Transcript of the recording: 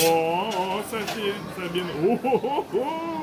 哦，在边在边的，哦吼吼吼。